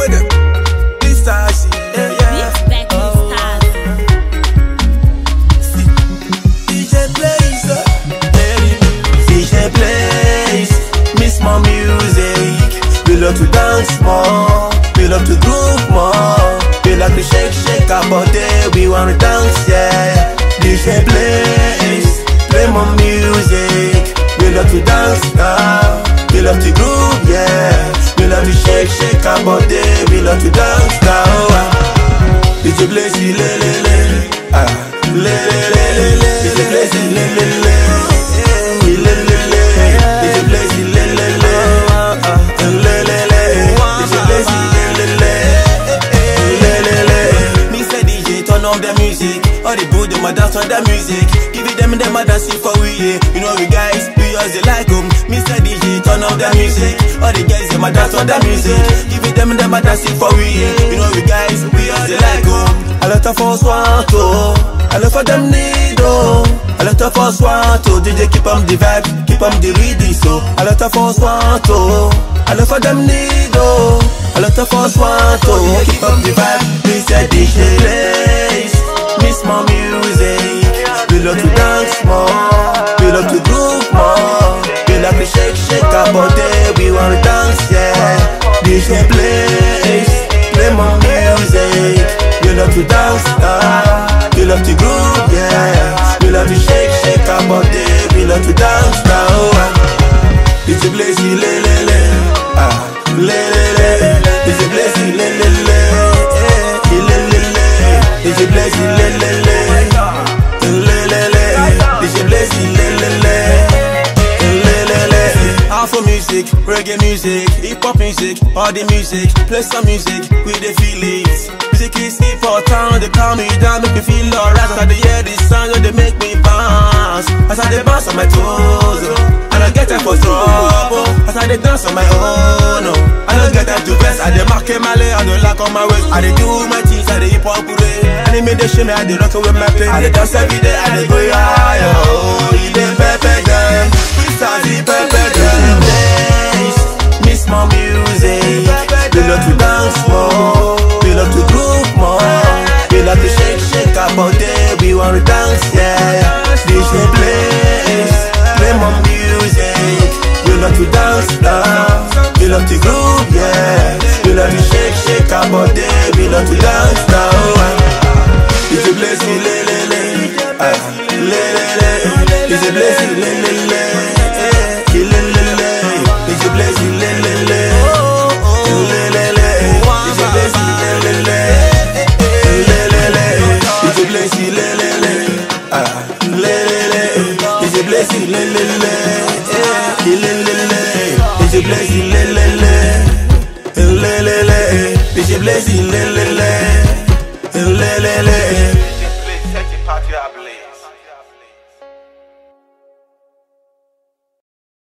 with it. Our body, we love to dance now. ah. DJ Blaze, le le le, ah, le le le le le. DJ Blaze, le le le, eh, le le le. DJ Blaze, le le le, ah, ah, le le le. Le le le, eh, le le le. Me DJ turn on the music, all the good them a dance on the music. Give it them them a dance for we, yeah. You know we guys, we they like 'em. Me say DJ turn on the music, all the guys them a dance on the music. Give it them them a dance for we. You know we guys, we always they like 'em. A lot of us want to, a lot of them need oh. A lot of us want to, DJ keep 'em the vibe, keep 'em the reading so. A lot of us want to, a lot of them need oh. A lot of us want to, keep 'em the vibe. Say DJ plays, miss my music. We wanna dance, yeah. DJ plays, play my music. We love to dance, ah. We love to groove, yeah. We love to shake, shake our body. We love to dance now. ah. DJ Blaze, le le music, reggae music, hip hop music, all the music. Play some music, we dey feel it. Music is important, they calm me down, make me feel alright. As I hear this song, they make me bounce. As I dey bounce on my toes, oh, I don't get time for trouble. As I dey dance on my own, oh, I don't get time to rest. I dey mark my leg, I don't lack on my waist. I dey do my things, I dey hip hop parade. And it make they shame me, I dey rock with my pain. I dey dance every day, I dey go higher. Oh, it dey pepper them, we start the pepper them. Love to dance now. DJ bless you, le le le, ah, le le le. DJ bless you, le le le, eh, le le le. DJ bless you, le le le, le le le. DJ bless you, le le le, le le le. DJ bless you, le le le, ah, le le le. DJ bless you, le le le, eh, le le le. DJ bless you, le le le, blessing, le le le.